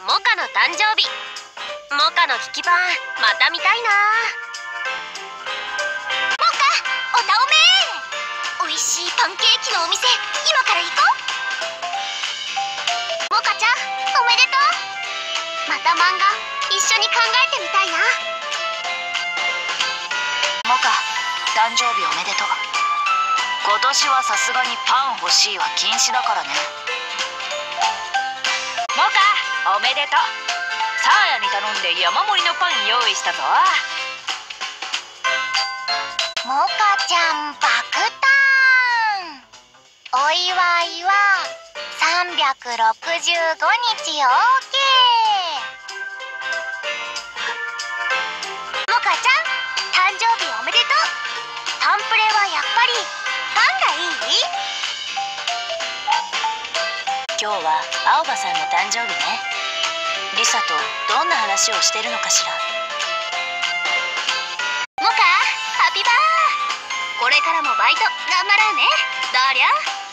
はモカの誕生日。モカのキキパンまた見たいな。モカおたおめ。美味しいパンケーキのお店今から行こう。モカちゃんおめでとう。また漫画一緒に考えてみたいな。モカ誕生日おめでとう。今年はさすがにパン欲しいは禁止だからね。おめでとう。サーヤに頼んで山盛りのパン用意したぞ。モカちゃん爆誕。お祝いは365日 OK モカちゃん誕生日おめでとう。タンプレはやっぱりパンがいい？今日は青葉さんの誕生日ねさとどんな話をしてるのかしら。モカハピバー。これからもバイト頑張ろうね。どりゃ